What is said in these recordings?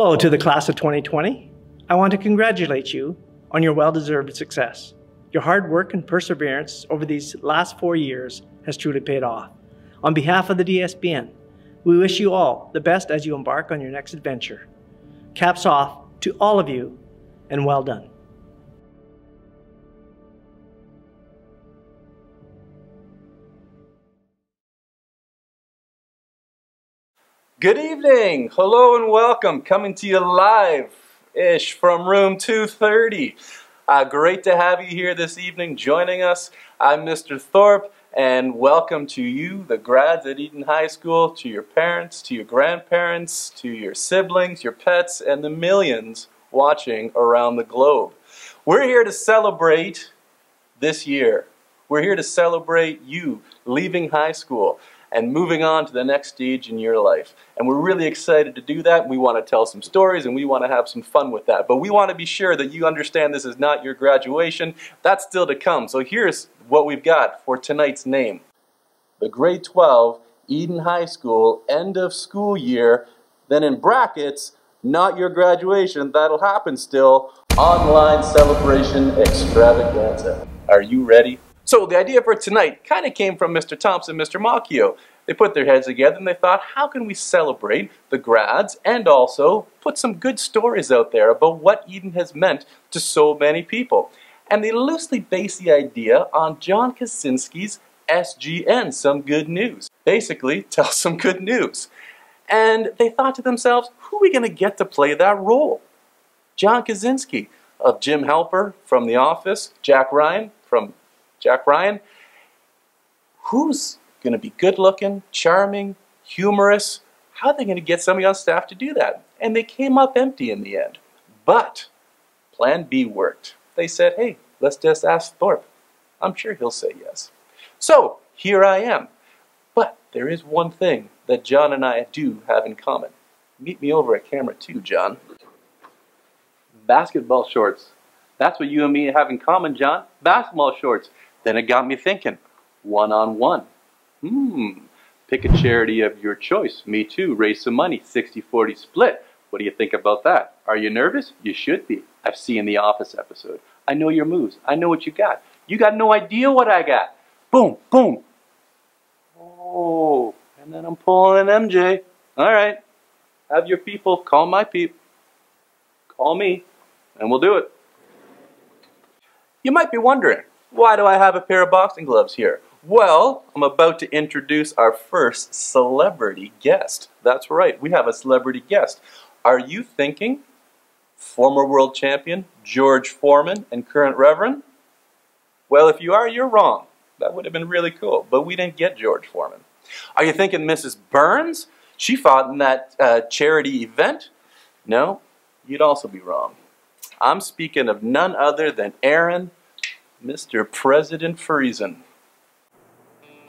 Hello to the class of 2020. I want to congratulate you on your well deserved success. Your hard work and perseverance over these last four years has truly paid off. On behalf of the DSBN, we wish you all the best as you embark on your next adventure. Caps off to all of you, and well done. Good evening. Hello and welcome. Coming to you live-ish from room 230. Uh, great to have you here this evening joining us. I'm Mr. Thorpe and welcome to you, the grads at Eden High School, to your parents, to your grandparents, to your siblings, your pets, and the millions watching around the globe. We're here to celebrate this year. We're here to celebrate you leaving high school and moving on to the next stage in your life. And we're really excited to do that. We want to tell some stories and we want to have some fun with that. But we want to be sure that you understand this is not your graduation. That's still to come. So here's what we've got for tonight's name. The grade 12 Eden High School end of school year. Then in brackets, not your graduation, that'll happen still, online celebration extravaganza. Are you ready? So the idea for tonight kind of came from Mr. Thompson, Mr. Macchio. They put their heads together and they thought, how can we celebrate the grads and also put some good stories out there about what Eden has meant to so many people. And they loosely based the idea on John Krasinski's SGN, Some Good News. Basically, tell some good news. And they thought to themselves, who are we going to get to play that role? John Krasinski of Jim Halpert from The Office, Jack Ryan from Jack Ryan, who's going to be good looking, charming, humorous? How are they going to get somebody on staff to do that? And they came up empty in the end. But plan B worked. They said, hey, let's just ask Thorpe. I'm sure he'll say yes. So here I am. But there is one thing that John and I do have in common. Meet me over at camera two, John. Basketball shorts. That's what you and me have in common, John. Basketball shorts. Then it got me thinking, one on one. Hmm, pick a charity of your choice. Me too, raise some money, 60-40 split. What do you think about that? Are you nervous? You should be. I've seen the Office episode. I know your moves. I know what you got. You got no idea what I got. Boom, boom. Oh, and then I'm pulling an MJ. All right. Have your people call my peep. Call me, and we'll do it. You might be wondering, why do I have a pair of boxing gloves here? Well, I'm about to introduce our first celebrity guest. That's right, we have a celebrity guest. Are you thinking former world champion George Foreman and current Reverend? Well, if you are, you're wrong. That would have been really cool, but we didn't get George Foreman. Are you thinking Mrs. Burns? She fought in that uh, charity event? No, you'd also be wrong. I'm speaking of none other than Aaron Mr. President Friesen.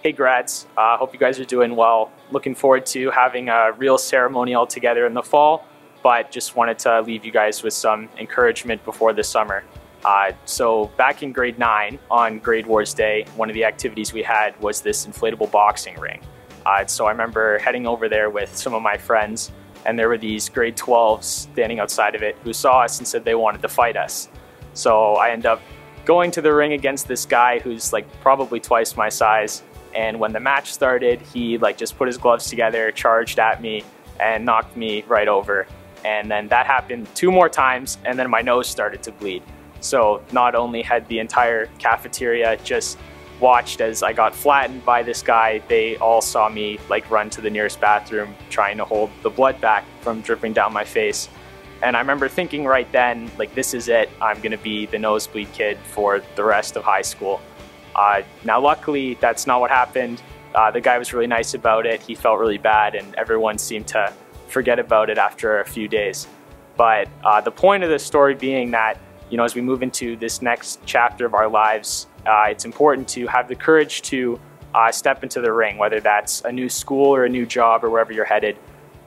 Hey grads, I uh, hope you guys are doing well. Looking forward to having a real ceremony all together in the fall, but just wanted to leave you guys with some encouragement before the summer. Uh, so back in grade 9 on Grade Wars Day, one of the activities we had was this inflatable boxing ring. Uh, so I remember heading over there with some of my friends and there were these grade 12s standing outside of it who saw us and said they wanted to fight us. So I end up going to the ring against this guy who's like probably twice my size. And when the match started, he like just put his gloves together, charged at me, and knocked me right over. And then that happened two more times, and then my nose started to bleed. So not only had the entire cafeteria just watched as I got flattened by this guy, they all saw me like run to the nearest bathroom trying to hold the blood back from dripping down my face. And I remember thinking right then, like, this is it. I'm going to be the nosebleed kid for the rest of high school. Uh, now, luckily, that's not what happened. Uh, the guy was really nice about it. He felt really bad, and everyone seemed to forget about it after a few days. But uh, the point of the story being that, you know, as we move into this next chapter of our lives, uh, it's important to have the courage to uh, step into the ring, whether that's a new school or a new job or wherever you're headed.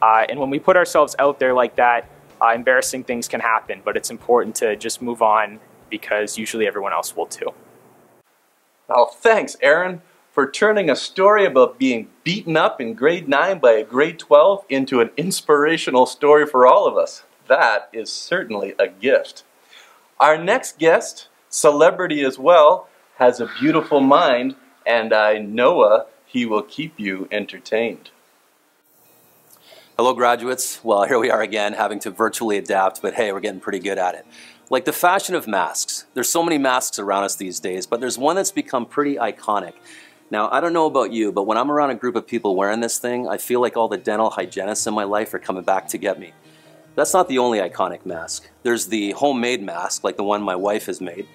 Uh, and when we put ourselves out there like that, uh, embarrassing things can happen, but it's important to just move on because usually everyone else will too. Well, thanks, Aaron, for turning a story about being beaten up in grade 9 by a grade 12 into an inspirational story for all of us. that is certainly a gift. Our next guest, celebrity as well, has a beautiful mind, and I know he will keep you entertained. Hello, graduates. Well, here we are again, having to virtually adapt, but hey, we're getting pretty good at it. Like the fashion of masks. There's so many masks around us these days, but there's one that's become pretty iconic. Now, I don't know about you, but when I'm around a group of people wearing this thing, I feel like all the dental hygienists in my life are coming back to get me. That's not the only iconic mask. There's the homemade mask, like the one my wife has made.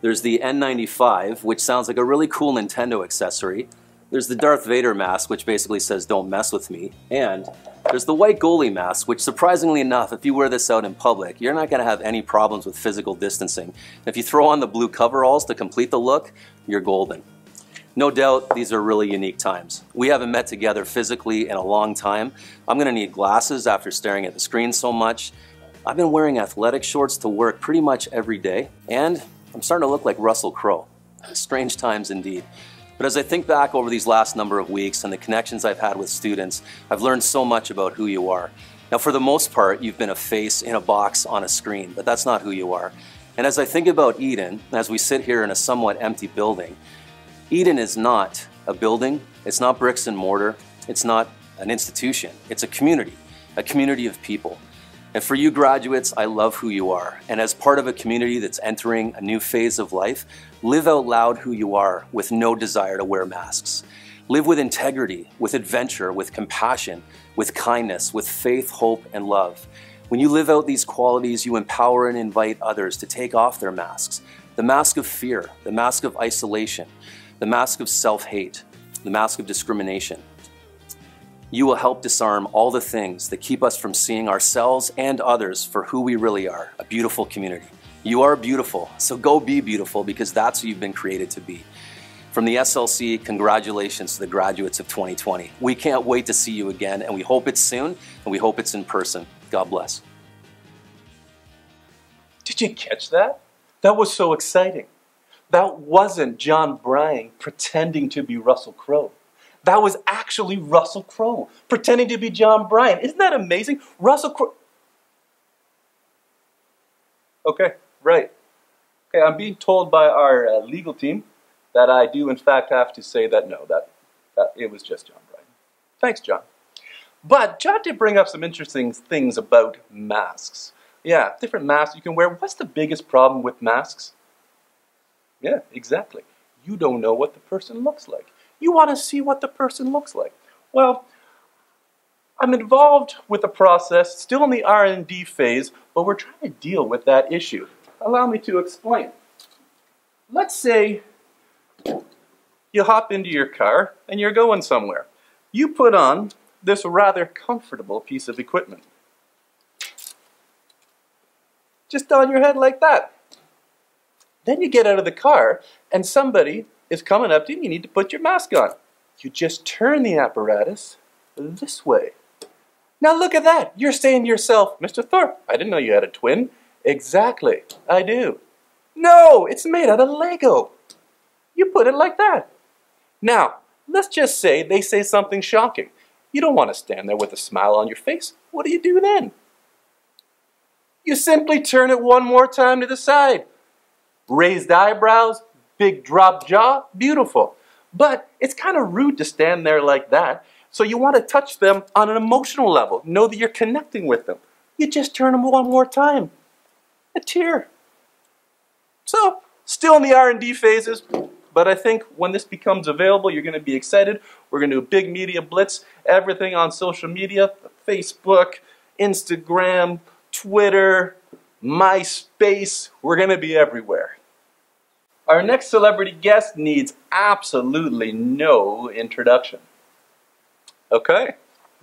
There's the N95, which sounds like a really cool Nintendo accessory. There's the Darth Vader mask, which basically says, don't mess with me. And there's the white goalie mask, which surprisingly enough, if you wear this out in public, you're not gonna have any problems with physical distancing. If you throw on the blue coveralls to complete the look, you're golden. No doubt these are really unique times. We haven't met together physically in a long time. I'm gonna need glasses after staring at the screen so much. I've been wearing athletic shorts to work pretty much every day, and I'm starting to look like Russell Crowe. Strange times indeed. But as I think back over these last number of weeks and the connections I've had with students, I've learned so much about who you are. Now, for the most part, you've been a face in a box on a screen, but that's not who you are. And as I think about Eden, as we sit here in a somewhat empty building, Eden is not a building, it's not bricks and mortar, it's not an institution, it's a community, a community of people. And for you graduates, I love who you are. And as part of a community that's entering a new phase of life, live out loud who you are with no desire to wear masks. Live with integrity, with adventure, with compassion, with kindness, with faith, hope, and love. When you live out these qualities, you empower and invite others to take off their masks. The mask of fear, the mask of isolation, the mask of self-hate, the mask of discrimination, you will help disarm all the things that keep us from seeing ourselves and others for who we really are, a beautiful community. You are beautiful, so go be beautiful because that's who you've been created to be. From the SLC, congratulations to the graduates of 2020. We can't wait to see you again, and we hope it's soon, and we hope it's in person. God bless. Did you catch that? That was so exciting. That wasn't John Bryan pretending to be Russell Crowe. That was actually Russell Crowe pretending to be John Bryan. Isn't that amazing? Russell Crowe. Okay, right. Okay, I'm being told by our uh, legal team that I do in fact have to say that no, that, that it was just John Bryan. Thanks, John. But John did bring up some interesting things about masks. Yeah, different masks you can wear. What's the biggest problem with masks? Yeah, exactly. You don't know what the person looks like. You want to see what the person looks like. Well, I'm involved with the process, still in the R&D phase, but we're trying to deal with that issue. Allow me to explain. Let's say you hop into your car and you're going somewhere. You put on this rather comfortable piece of equipment. Just on your head like that. Then you get out of the car and somebody is coming up to you you need to put your mask on. You just turn the apparatus this way. Now look at that. You're saying to yourself, Mr. Thorpe, I didn't know you had a twin. Exactly, I do. No, it's made out of Lego. You put it like that. Now, let's just say they say something shocking. You don't want to stand there with a smile on your face. What do you do then? You simply turn it one more time to the side. Raised eyebrows, big drop jaw, beautiful. But it's kind of rude to stand there like that. So you want to touch them on an emotional level. Know that you're connecting with them. You just turn them one more time. A tear. So, still in the R&D phases, but I think when this becomes available, you're going to be excited. We're going to do a big media blitz, everything on social media, Facebook, Instagram, Twitter, MySpace. We're going to be everywhere. Our next celebrity guest needs absolutely no introduction. Okay,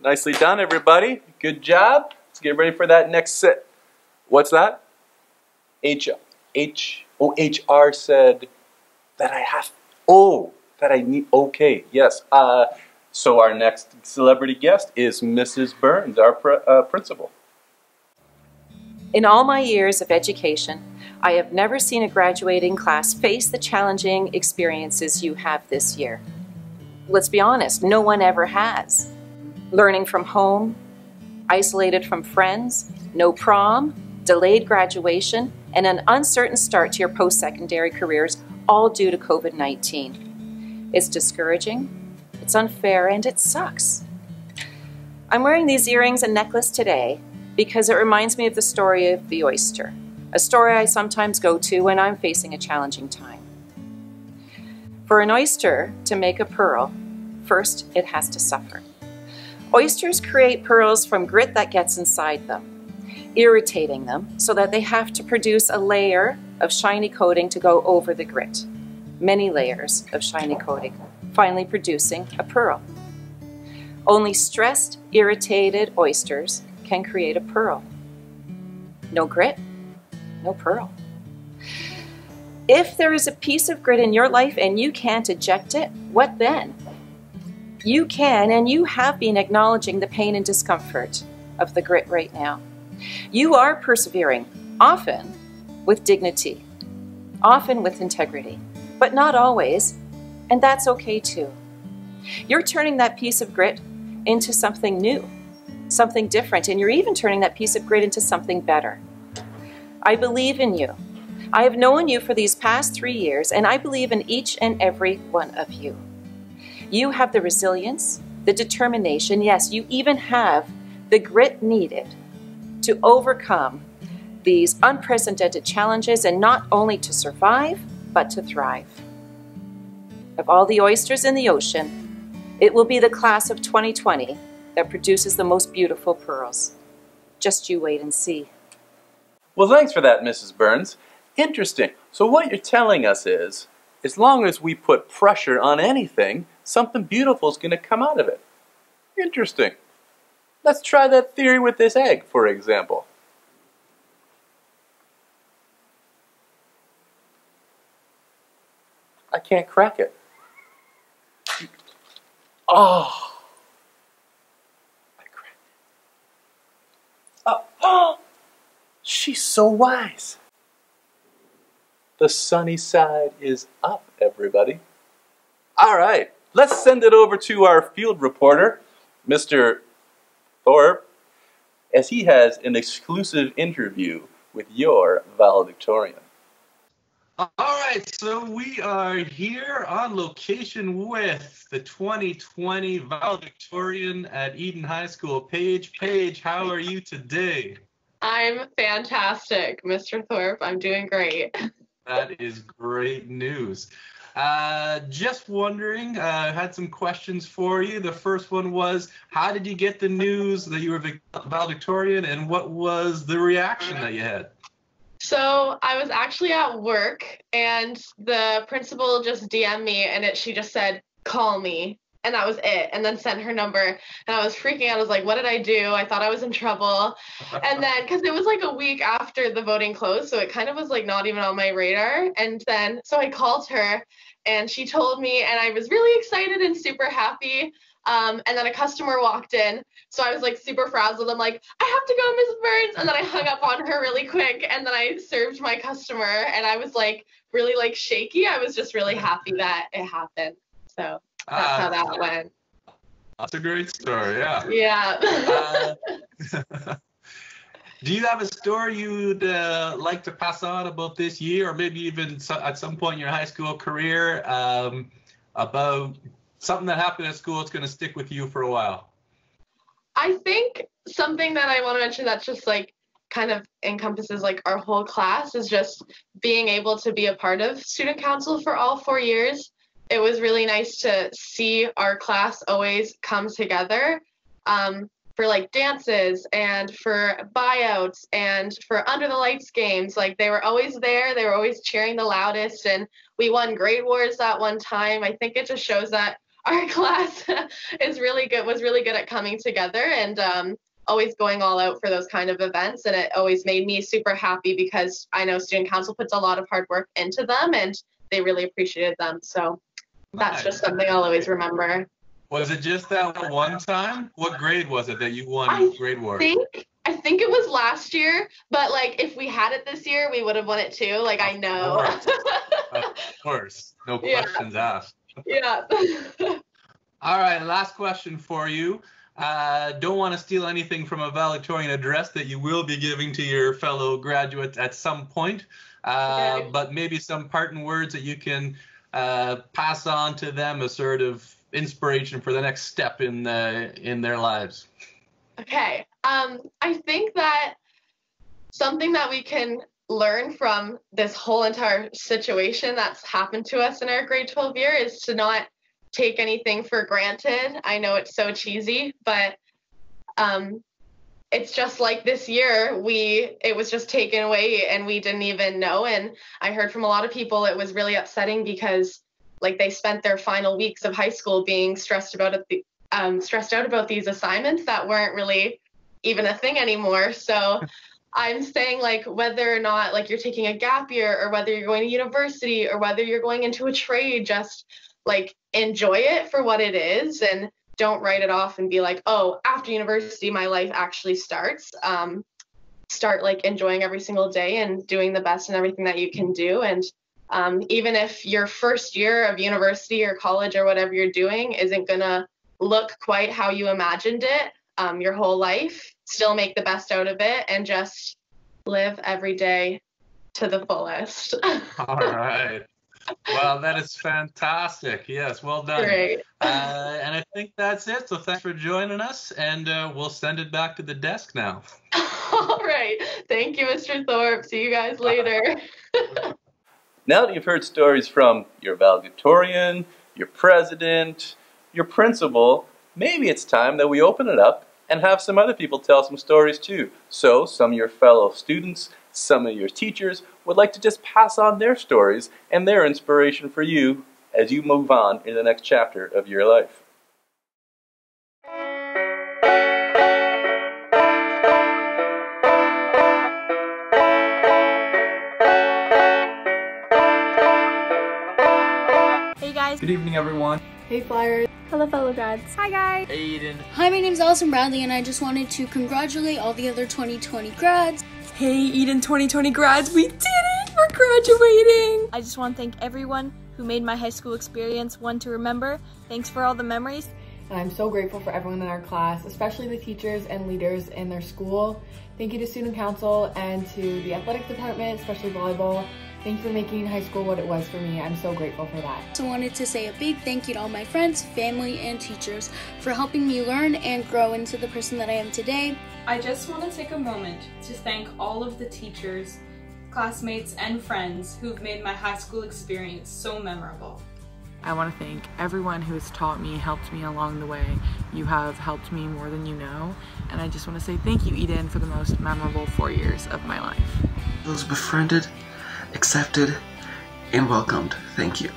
nicely done everybody. Good job. Let's get ready for that next sit. What's that? H, H, O, H, R said that I have, oh, that I need, okay, yes. Uh, so our next celebrity guest is Mrs. Burns, our pr uh, principal. In all my years of education, I have never seen a graduating class face the challenging experiences you have this year. Let's be honest, no one ever has. Learning from home, isolated from friends, no prom, delayed graduation, and an uncertain start to your post secondary careers, all due to COVID 19. It's discouraging, it's unfair, and it sucks. I'm wearing these earrings and necklace today because it reminds me of the story of the oyster, a story I sometimes go to when I'm facing a challenging time. For an oyster to make a pearl, first it has to suffer. Oysters create pearls from grit that gets inside them, irritating them so that they have to produce a layer of shiny coating to go over the grit. Many layers of shiny coating, finally producing a pearl. Only stressed, irritated oysters can create a pearl. No grit, no pearl. If there is a piece of grit in your life and you can't eject it, what then? You can and you have been acknowledging the pain and discomfort of the grit right now. You are persevering, often with dignity, often with integrity, but not always, and that's okay too. You're turning that piece of grit into something new, something different, and you're even turning that piece of grit into something better. I believe in you. I have known you for these past three years, and I believe in each and every one of you. You have the resilience, the determination, yes, you even have the grit needed to overcome these unprecedented challenges and not only to survive, but to thrive. Of all the oysters in the ocean, it will be the class of 2020 that produces the most beautiful pearls. Just you wait and see. Well, thanks for that, Mrs. Burns. Interesting. So what you're telling us is, as long as we put pressure on anything, something beautiful is going to come out of it. Interesting. Let's try that theory with this egg, for example. I can't crack it. Oh. I cracked it. Oh. oh. She's so wise. The sunny side is up, everybody. All right, let's send it over to our field reporter, Mr. Thorpe, as he has an exclusive interview with your valedictorian. All right, so we are here on location with the 2020 valedictorian at Eden High School, Paige. Paige, how are you today? I'm fantastic, Mr. Thorpe. I'm doing great. That is great news. Uh, just wondering, uh, had some questions for you. The first one was, how did you get the news that you were valedictorian, and what was the reaction that you had? So I was actually at work, and the principal just DM'd me, and it she just said, "Call me." And that was it and then sent her number and i was freaking out. I was like what did i do? I thought i was in trouble. And then because it was like a week after the voting closed so it kind of was like not even on my radar. And then so i called her and she told me and i was really excited and super happy um, and then a customer walked in so i was like super frazzled. I'm like i have to go Ms. burns. And then i hung up on her really quick and then i served my customer and i was like really like shaky. I was just really happy that it happened. So that's uh, how that went. That's a great story. Yeah. Yeah. uh, do you have a story you'd uh, like to pass on about this year, or maybe even so, at some point in your high school career, um, about something that happened at school that's going to stick with you for a while? I think something that I want to mention that's just like kind of encompasses like our whole class is just being able to be a part of student council for all four years it was really nice to see our class always come together um, for like dances and for buyouts and for under the lights games. Like they were always there. They were always cheering the loudest. And we won grade wars that one time. I think it just shows that our class is really good, was really good at coming together and um, always going all out for those kind of events. And it always made me super happy because I know student council puts a lot of hard work into them and they really appreciated them. So that's just something I'll always remember. Was it just that one time? What grade was it that you won I grade war? think I think it was last year, but like if we had it this year, we would have won it too. Like I know. of course, no questions yeah. asked. Yeah. All right, last question for you. Uh, don't want to steal anything from a valedictorian address that you will be giving to your fellow graduates at some point, uh, Okay. but maybe some parting words that you can uh, pass on to them as sort of inspiration for the next step in uh, in their lives. Okay. Um, I think that something that we can learn from this whole entire situation that's happened to us in our grade 12 year is to not take anything for granted. I know it's so cheesy, but um, it's just like this year we it was just taken away and we didn't even know. And i heard from a lot of people it was really upsetting because like they spent their final weeks of high school being stressed about it um, stressed out about these assignments that weren't really even a thing anymore. So i'm saying like whether or not like you're taking a gap year or whether you're going to university or whether you're going into a trade just like enjoy it for what it is. And don't write it off and be like, oh, after university, my life actually starts. Um, start like enjoying every single day and doing the best in everything that you can do. And um, even if your first year of university or college or whatever you're doing isn't going to look quite how you imagined it um, your whole life, still make the best out of it and just live every day to the fullest. All right. Well, that is fantastic. Yes, well done. Great. Uh, and I think that's it. So thanks for joining us, and uh, we'll send it back to the desk now. All right. Thank you, Mr. Thorpe. See you guys later. Now that you've heard stories from your valedictorian, your president, your principal, maybe it's time that we open it up and have some other people tell some stories too. So, some of your fellow students, some of your teachers would like to just pass on their stories and their inspiration for you as you move on in the next chapter of your life. Hey guys. Good evening, everyone. Hey Flyers. Hello fellow grads. Hi guys. Hey, Eden. Hi, my name's Allison Bradley, and I just wanted to congratulate all the other 2020 grads. Hey Eden 2020 grads, we did it! We're graduating! I just want to thank everyone who made my high school experience one to remember. Thanks for all the memories. And I'm so grateful for everyone in our class, especially the teachers and leaders in their school. Thank you to student council and to the athletic department, especially volleyball. Thank you for making high school what it was for me. I'm so grateful for that. So, I wanted to say a big thank you to all my friends, family, and teachers for helping me learn and grow into the person that I am today. I just want to take a moment to thank all of the teachers, classmates, and friends who've made my high school experience so memorable. I want to thank everyone who has taught me, helped me along the way. You have helped me more than you know, and I just want to say thank you, Eden, for the most memorable four years of my life. I was befriended, accepted, and welcomed. Thank you.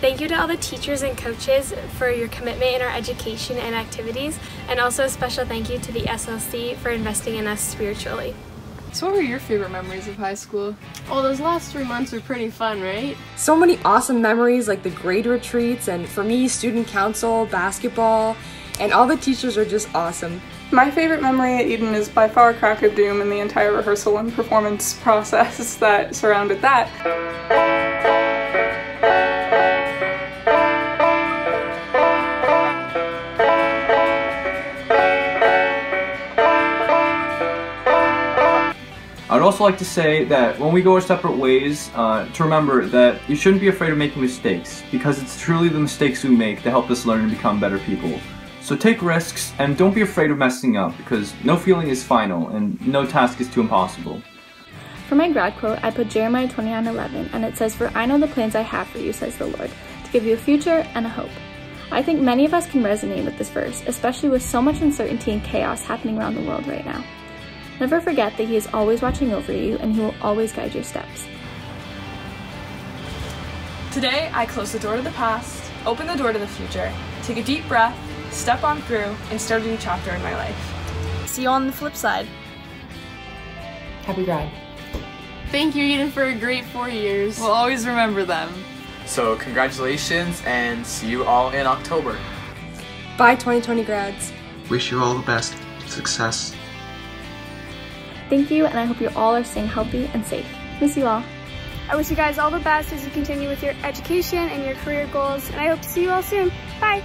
Thank you to all the teachers and coaches for your commitment in our education and activities, and also a special thank you to the SLC for investing in us spiritually. So what were your favorite memories of high school? Well, those last three months were pretty fun, right? So many awesome memories like the grade retreats, and for me, student council, basketball, and all the teachers are just awesome. My favorite memory at Eden is by far Crack of Doom and the entire rehearsal and performance process that surrounded that. I would also like to say that when we go our separate ways, uh, to remember that you shouldn't be afraid of making mistakes, because it's truly the mistakes we make that help us learn and become better people. So take risks, and don't be afraid of messing up, because no feeling is final, and no task is too impossible. For my grad quote, I put Jeremiah 29:11, and it says, "For I know the plans I have for you," says the Lord, "to give you a future and a hope." I think many of us can resonate with this verse, especially with so much uncertainty and chaos happening around the world right now. Never forget that He is always watching over you and He will always guide your steps. Today, I close the door to the past, open the door to the future, take a deep breath, step on through, and start a new chapter in my life. See you on the flip side. Happy grad. Thank you, Eden, for a great four years. We'll always remember them. So, congratulations and see you all in October. Bye, 2020 grads. Wish you all the best. Success. Thank you, and I hope you all are staying healthy and safe. Miss you all. I wish you guys all the best as you continue with your education and your career goals, and I hope to see you all soon. Bye!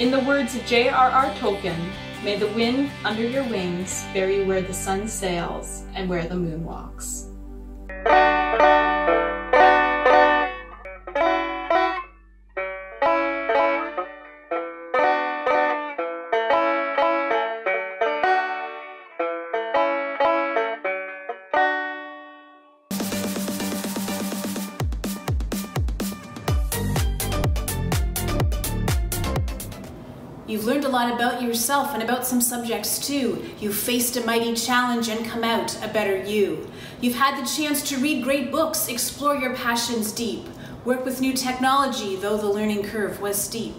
In the words of J.R.R. Tolkien, may the wind under your wings bear you where the sun sails and where the moon walks. Lot about yourself and about some subjects too. You've faced a mighty challenge and come out a better you. You've had the chance to read great books, explore your passions deep, work with new technology, though the learning curve was steep.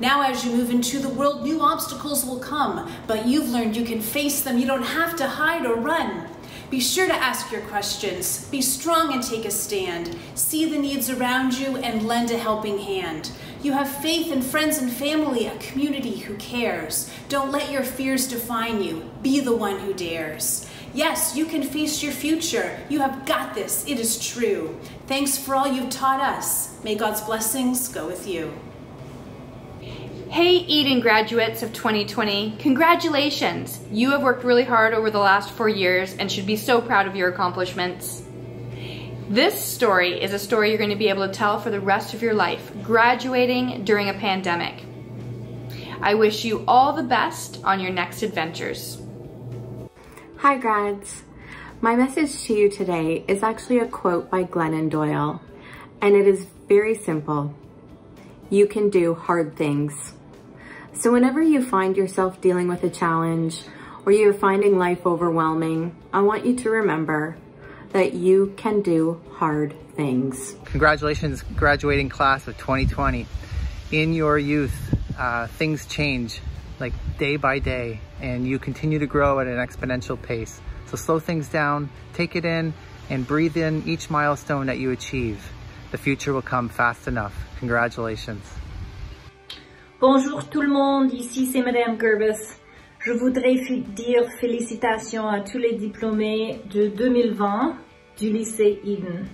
Now as you move into the world, new obstacles will come, but you've learned you can face them. You don't have to hide or run. Be sure to ask your questions. Be strong and take a stand. See the needs around you and lend a helping hand. You have faith in friends and family, a community who cares. Don't let your fears define you. Be the one who dares. Yes, you can face your future. You have got this. It is true. Thanks for all you've taught us. May God's blessings go with you. Hey Eden graduates of 2020, congratulations! You have worked really hard over the last four years and should be so proud of your accomplishments. This story is a story you're going to be able to tell for the rest of your life, graduating during a pandemic. I wish you all the best on your next adventures. Hi grads. My message to you today is actually a quote by Glennon Doyle, and it is very simple. You can do hard things. So whenever you find yourself dealing with a challenge or you're finding life overwhelming, I want you to remember that you can do hard things. Congratulations, graduating class of 2020. In your youth, uh, things change like day by day and you continue to grow at an exponential pace. So slow things down, take it in, and breathe in each milestone that you achieve. The future will come fast enough. Congratulations. Bonjour tout le monde, ici c'est Madame Gerbis. Je voudrais dire félicitations à tous les diplômés de 2020 du lycée Eden.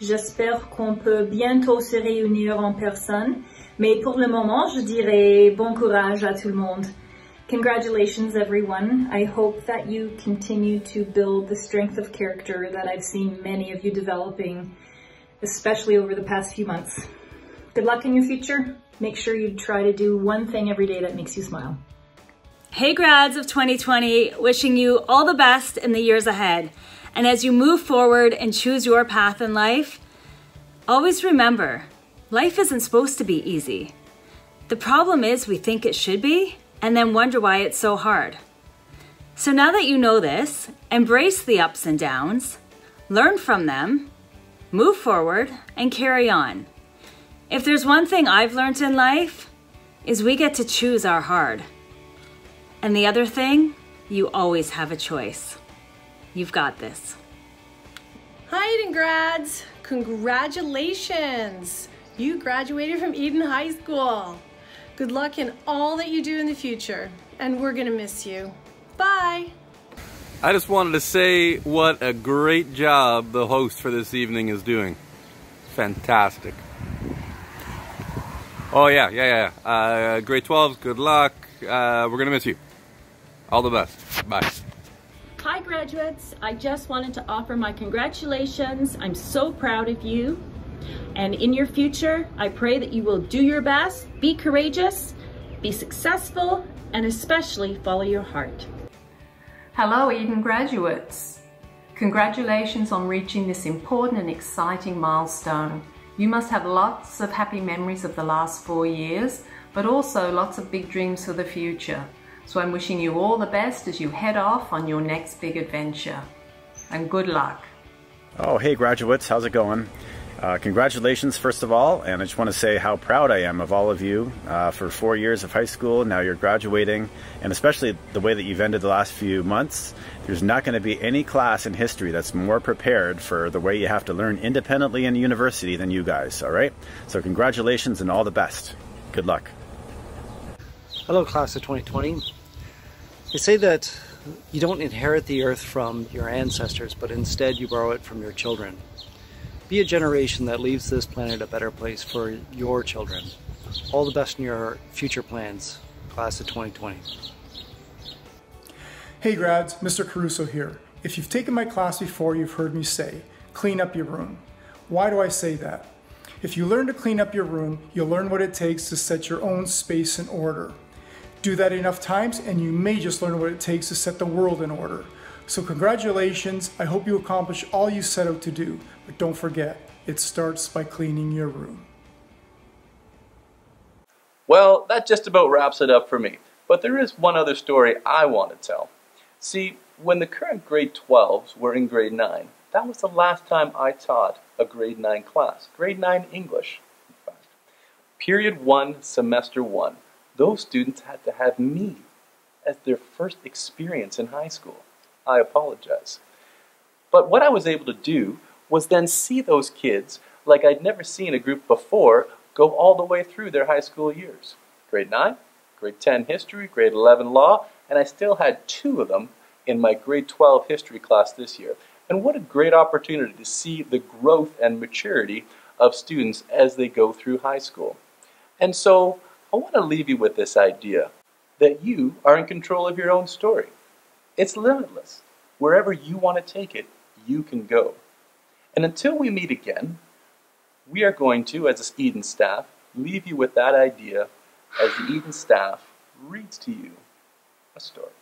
J'espère qu'on peut bientôt se réunir en personne, mais pour le moment, je dirais bon courage à tout le monde. Congratulations everyone. I hope that you continue to build the strength of character that I've seen many of you developing, especially over the past few months. Good luck in your future. Make sure you try to do one thing every day that makes you smile. Hey grads of 2020, wishing you all the best in the years ahead. And as you move forward and choose your path in life, always remember, life isn't supposed to be easy. The problem is we think it should be and then wonder why it's so hard. So now that you know this, embrace the ups and downs, learn from them, move forward, and carry on. If there's one thing I've learned in life, is we get to choose our hard. And the other thing, you always have a choice. You've got this. Hi, Eden grads! Congratulations! You graduated from Eden High School. Good luck in all that you do in the future, and we're gonna miss you. Bye! I just wanted to say what a great job the host for this evening is doing. Fantastic. Oh yeah, yeah, yeah. Uh, grade 12s, good luck. Uh, we're gonna miss you. All the best. Bye. Hi graduates, I just wanted to offer my congratulations. I'm so proud of you. And in your future, I pray that you will do your best, be courageous, be successful, and especially follow your heart. Hello Eden graduates. Congratulations on reaching this important and exciting milestone. You must have lots of happy memories of the last four years, but also lots of big dreams for the future. So I'm wishing you all the best as you head off on your next big adventure. And good luck. Oh, hey graduates, how's it going? Uh, congratulations, first of all, and I just want to say how proud I am of all of you uh, for four years of high school. Now you're graduating, and especially the way that you've ended the last few months. There's not going to be any class in history that's more prepared for the way you have to learn independently in university than you guys, all right? So, congratulations and all the best. Good luck. Hello, class of 2020. They say that you don't inherit the earth from your ancestors, but instead you borrow it from your children. Be a generation that leaves this planet a better place for your children. All the best in your future plans, class of 2020. Hey grads, Mr. Caruso here. If you've taken my class before, you've heard me say, clean up your room. Why do I say that? If you learn to clean up your room, you'll learn what it takes to set your own space in order. Do that enough times and you may just learn what it takes to set the world in order. So congratulations, I hope you accomplish all you set out to do, but don't forget, it starts by cleaning your room. Well, that just about wraps it up for me, but there is one other story I want to tell. See, when the current grade 12s were in grade 9, that was the last time I taught a grade 9 class, grade 9 English, in fact. Period 1, semester 1, those students had to have me as their first experience in high school. I apologize. But what I was able to do was then see those kids like I'd never seen a group before go all the way through their high school years. Grade 9, grade 10 history, grade 11 law, and I still had two of them in my grade 12 history class this year. And what a great opportunity to see the growth and maturity of students as they go through high school. And so I want to leave you with this idea that you are in control of your own story. It's limitless. Wherever you want to take it, you can go. And until we meet again, we are going to, as the Eden staff, leave you with that idea as the Eden staff reads to you a story.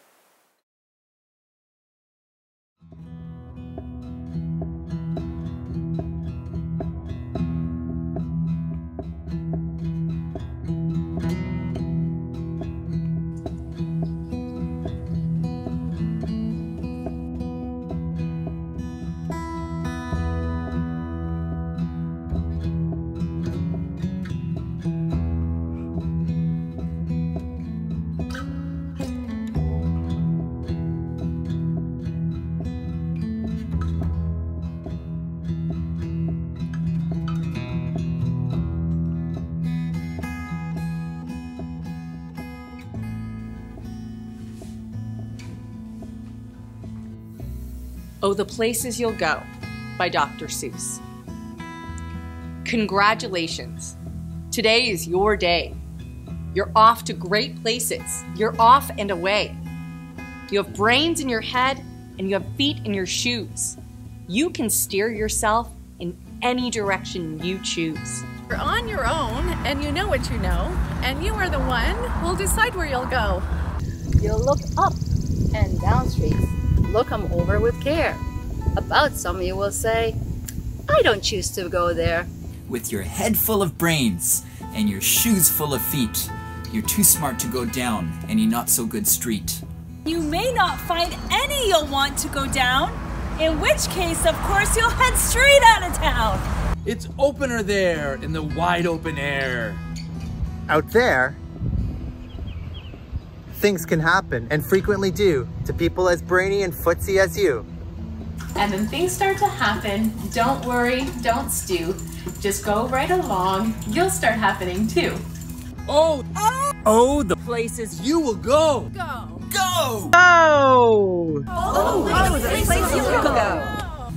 Oh, the Places You'll Go by Dr. Seuss. Congratulations. Today is your day. You're off to great places. You're off and away. You have brains in your head and you have feet in your shoes. You can steer yourself in any direction you choose. You're on your own and you know what you know, and you are the one who'll decide where you'll go. You'll look up and down streets. Look 'em over with care. About some you will say, I don't choose to go there. With your head full of brains and your shoes full of feet, you're too smart to go down any not so good street. You may not find any you'll want to go down, in which case, of course, you'll head straight out of town. It's opener there in the wide open air. Out there, things can happen and frequently do to people as brainy and footsy as you. And when things start to happen, don't worry, don't stew. Just go right along. You'll start happening too. Oh, oh, oh the places you will go. Go. Go. Go. Oh, oh the places you will go.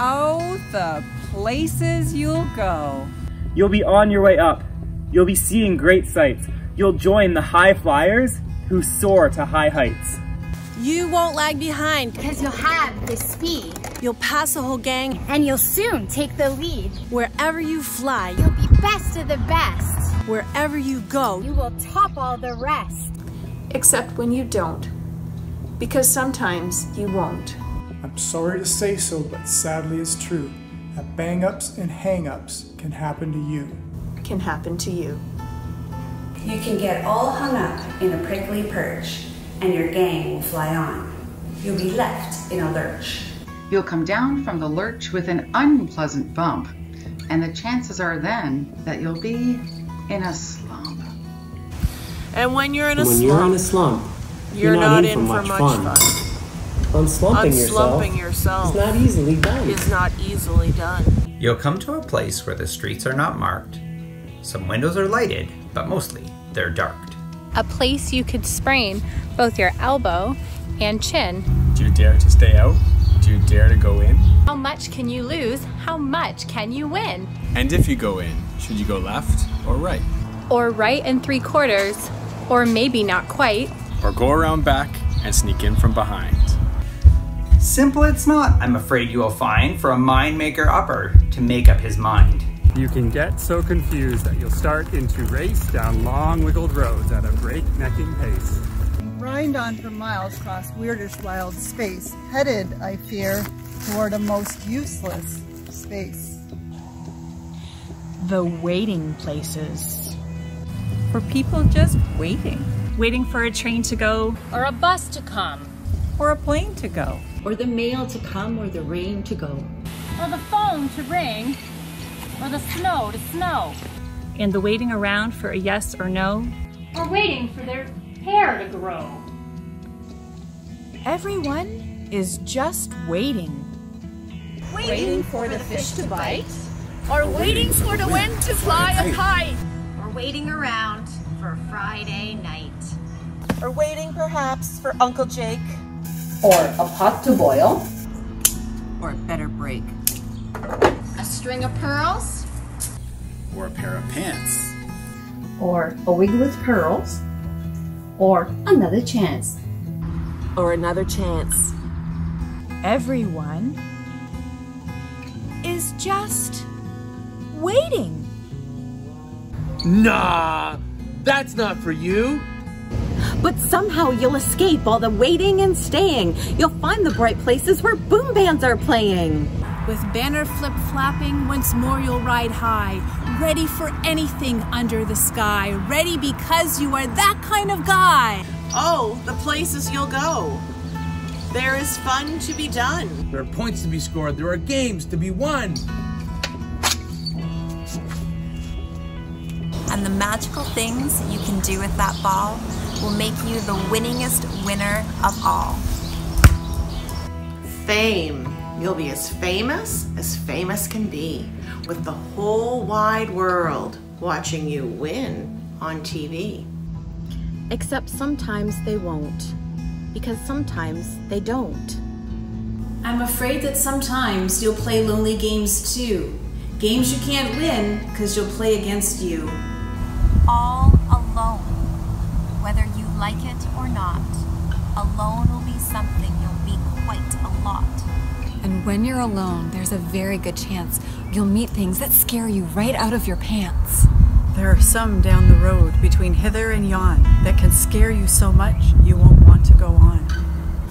Oh, the places you'll go. You'll be on your way up. You'll be seeing great sights. You'll join the high flyers who soar to high heights. You won't lag behind because you'll have the speed. You'll pass the whole gang and you'll soon take the lead. Wherever you fly, you'll be best of the best. Wherever you go, you will top all the rest. Except when you don't, because sometimes you won't. I'm sorry to say so, but sadly it's true that bang ups and hang ups can happen to you. Can happen to you. You can get all hung up in a prickly perch and your gang will fly on. You'll be left in a lurch. You'll come down from the lurch with an unpleasant bump, and the chances are then that you'll be in a slump. And when you're in a when slump, you're in a slump, you're, you're not, not, in, in for, for much, much fun. fun. Unslumping, Unslumping yourself, yourself is not easily done. Is not easily done. You'll come to a place where the streets are not marked. Some windows are lighted, but mostly they're darked. A place you could sprain both your elbow and chin. Do you dare to stay out? Do you dare to go in? How much can you lose? How much can you win? And if you go in, should you go left or right? or right and three quarters, or maybe not quite. Or go around back and sneak in from behind. Simple it's not, I'm afraid you will find, for a mind maker upper to make up his mind. You can get so confused that you'll start into race down long wiggled roads at a breaknecking pace. Grind on for miles across weirdish wild space, headed, I fear, toward a most useless space. The waiting places. For people just waiting. Waiting for a train to go. Or a bus to come. Or a plane to go. Or the mail to come or the rain to go. Or the phone to ring. Or the snow to snow. And the waiting around for a yes or no. Or waiting for their hair to grow. Everyone is just waiting. Waiting for the fish to bite. Or waiting for the wind to fly a kite. Or waiting around for Friday night. Or waiting perhaps for Uncle Jake. Or a pot to boil. Or a better break. A string of pearls. Or a pair of pants. Or a wig with pearls. Or another chance. Or another chance. Everyone is just waiting. Nah, that's not for you. But somehow you'll escape all the waiting and staying. You'll find the bright places where boom bands are playing. With banner flip flapping, once more you'll ride high. Ready for anything under the sky. Ready because you are that kind of guy. Oh, the places you'll go. There is fun to be done. There are points to be scored. There are games to be won. And the magical things you can do with that ball will make you the winningest winner of all. Fame. You'll be as famous as famous can be, with the whole wide world watching you win on TV. Except sometimes they won't, because sometimes they don't. I'm afraid that sometimes you'll play lonely games too. Games you can't win because you'll play against you. All alone. Whether you like it or not, alone will be something you'll be quite a lot. And when you're alone, there's a very good chance you'll meet things that scare you right out of your pants. There are some down the road between hither and yon that can scare you so much you won't want to go on.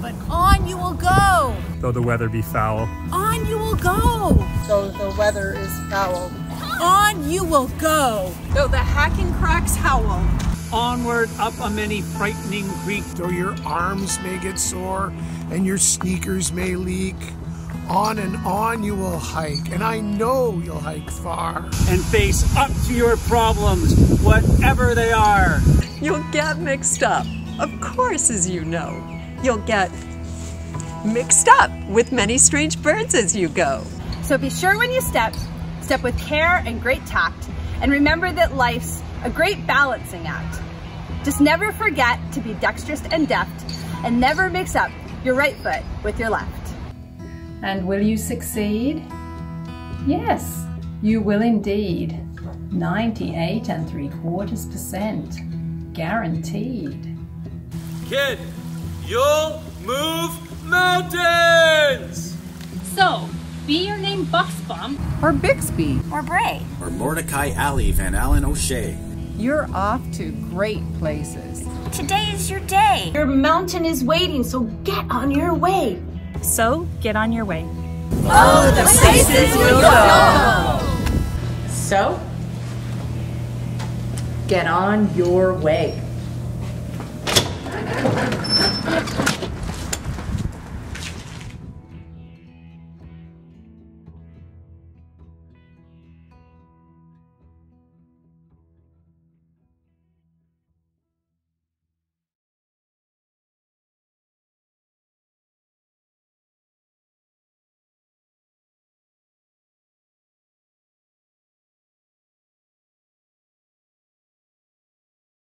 But on you will go! Though the weather be foul. On you will go! Though the weather is foul. On you will go! Though the Hakken-Kraks howl. Onward up a many frightening creek, though your arms may get sore and your sneakers may leak. On and on you will hike, and I know you'll hike far. And face up to your problems, whatever they are. You'll get mixed up, of course, as you know. You'll get mixed up with many strange birds as you go. So be sure when you step, step with care and great tact, and remember that life's a great balancing act. Just never forget to be dexterous and deft, and never mix up your right foot with your left. And will you succeed? Yes, you will indeed. 98 and 3 quarters percent. Guaranteed. Kid, you'll move mountains! So, be your name Buxbaum. Or Bixby. Or Bray. Or Mordecai Ali Van Allen O'Shea. You're off to great places. Today is your day. Your mountain is waiting, so get on your way. So, get on your way. Oh, the places you'll go! So, get on your way.